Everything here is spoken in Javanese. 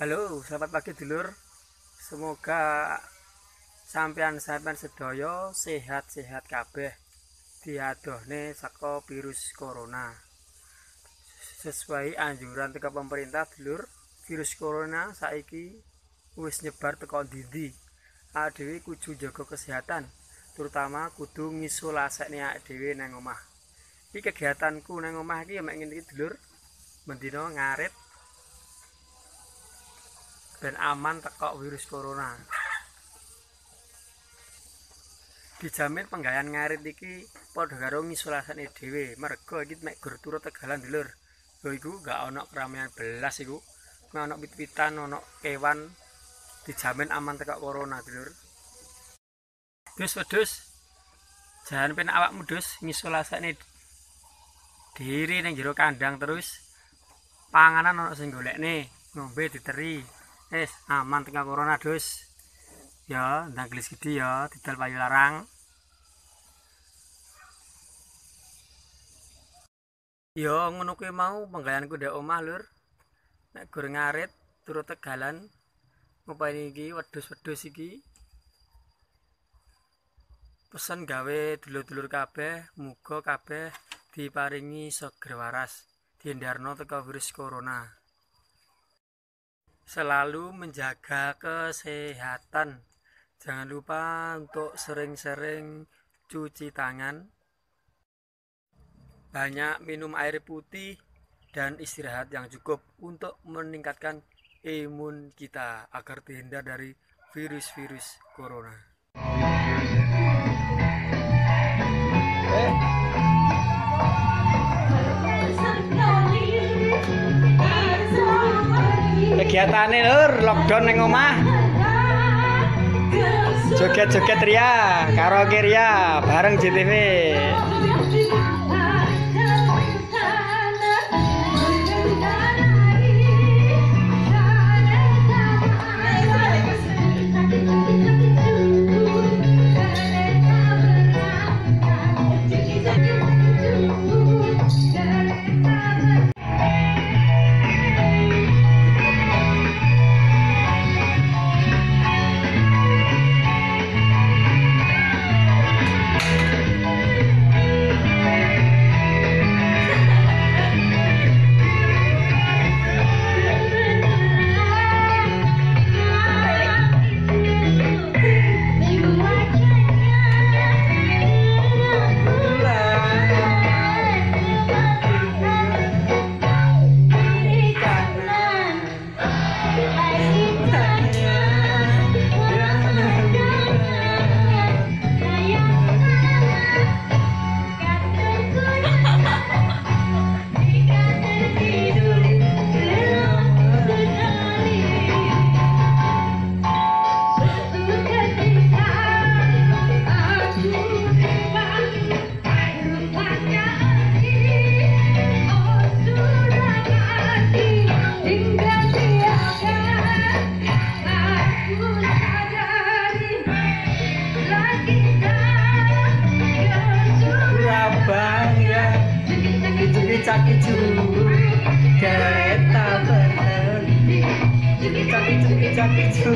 Halo, selamat pagi dulur. Semoga sampean-sampean sedaya sehat-sehat kabeh diadohne saka virus corona. Sesuai anjuran teko pemerintah dulur, virus corona saiki wis nyebar teko ndi-ndi. Adewe kudu jaga kesehatan, terutama kudu ngisolasekne dhewe nang omah. Iki kegiatanku nang omah iki ya mek ngene iki dulur. Mendina ngarit ben aman teko virus corona. Dijamin penggayan ngarit iki padha karo ngisolasane dhewe. Mergo iki mek gur turu tegalan dulur. Lho iku gak ana keramaian belas iku. Mek ana pit-pitan, ana kewan dijamin aman teko corona dulur. Dus wedus. Jangan pen awakmu dus ngisolasane diri ning jero kandang terus panganan ana sing golekne, ngombe diteri. Wis aman tengah corona dus. Ya, ndang gelis gede ya, didal payu larang. Ya, ngono kuwi mau penggayanku ndek omah, Lur. Nek gur ngarit turut tegalan ngopeni iki wedhus-wedhus iki. Pesen gawe dulur-dulur kabeh, muga kabeh diparingi seger waras, dihindarno teka virus corona. Selalu menjaga kesehatan. Jangan lupa untuk sering-sering cuci tangan. Banyak minum air putih dan istirahat yang cukup untuk meningkatkan imun kita agar terhindar dari virus-virus corona. Eh. Kegiatane lur lockdown ning omah. Joget-joget ria karaoke ria bareng JTV caki cu kereta berhenti caki caki caki cu